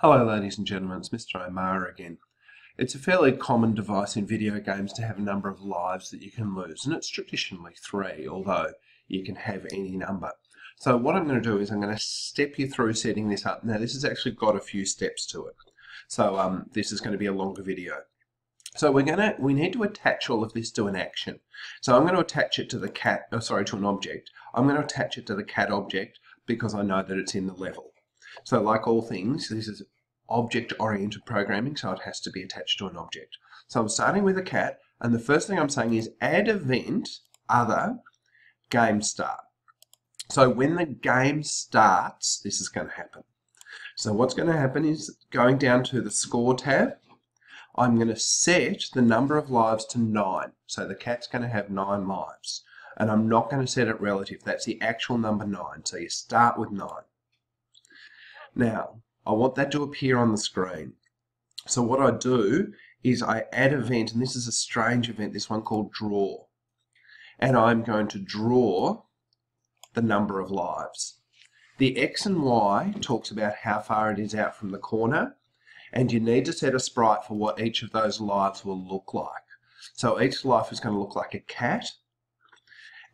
Hello ladies and gentlemen, it's Mr. O'Meara again. It's a fairly common device in video games to have a number of lives that you can lose, and it's traditionally three, although you can have any number. So what I'm going to do is I'm going to step you through setting this up. Now this has actually got a few steps to it, so um, this is going to be a longer video. So we're gonna we need to attach all of this to an action. So I'm going to attach it to the cat, oh, sorry, to an object. I'm going to attach it to the cat object because I know that it's in the level. So like all things, this is object-oriented programming, so it has to be attached to an object. So I'm starting with a cat, and the first thing I'm saying is add event other game start. So when the game starts, this is going to happen. So what's going to happen is going down to the score tab, I'm going to set the number of lives to 9. So the cat's going to have 9 lives. And I'm not going to set it relative. That's the actual number 9. So you start with 9. Now, I want that to appear on the screen. So what I do is I add event, and this is a strange event, this one called draw. And I'm going to draw the number of lives. The X and Y talks about how far it is out from the corner, and you need to set a sprite for what each of those lives will look like. So each life is going to look like a cat,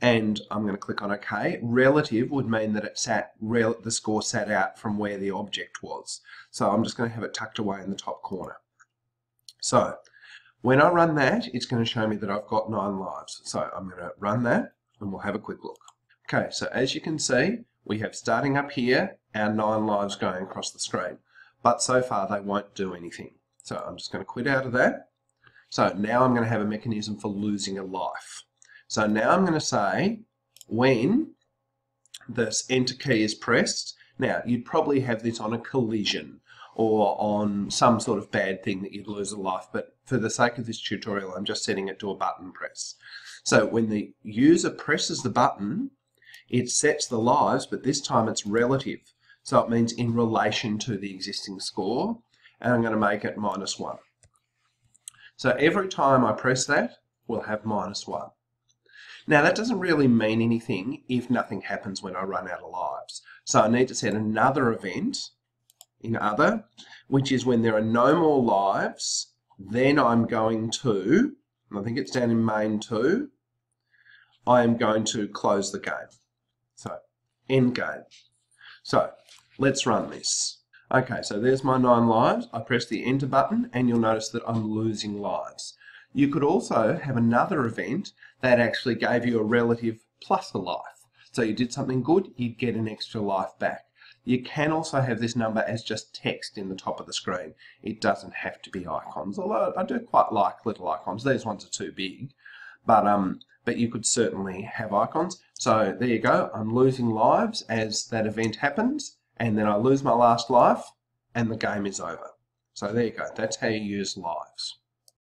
and I'm going to click on OK. Relative would mean that it sat the score sat out from where the object was. So I'm just going to have it tucked away in the top corner. So when I run that, it's going to show me that I've got nine lives. So I'm going to run that and we'll have a quick look. Okay, so as you can see, we have starting up here, our nine lives going across the screen. But so far they won't do anything. So I'm just going to quit out of that. So now I'm going to have a mechanism for losing a life. So now I'm going to say when this enter key is pressed, now you'd probably have this on a collision or on some sort of bad thing that you'd lose a life, but for the sake of this tutorial, I'm just setting it to a button press. So when the user presses the button, it sets the lives, but this time it's relative. So it means in relation to the existing score, and I'm going to make it minus one. So every time I press that, we'll have minus one. Now that doesn't really mean anything if nothing happens when I run out of lives. So I need to set another event in other, which is when there are no more lives, then I'm going to, I think it's down in main 2, I am going to close the game. So, end game. So, let's run this. Okay, so there's my nine lives. I press the enter button and you'll notice that I'm losing lives. You could also have another event that actually gave you a relative plus a life. So you did something good, you'd get an extra life back. You can also have this number as just text in the top of the screen. It doesn't have to be icons, although I do quite like little icons. These ones are too big, but um, but you could certainly have icons. So there you go. I'm losing lives as that event happens, and then I lose my last life, and the game is over. So there you go. That's how you use lives.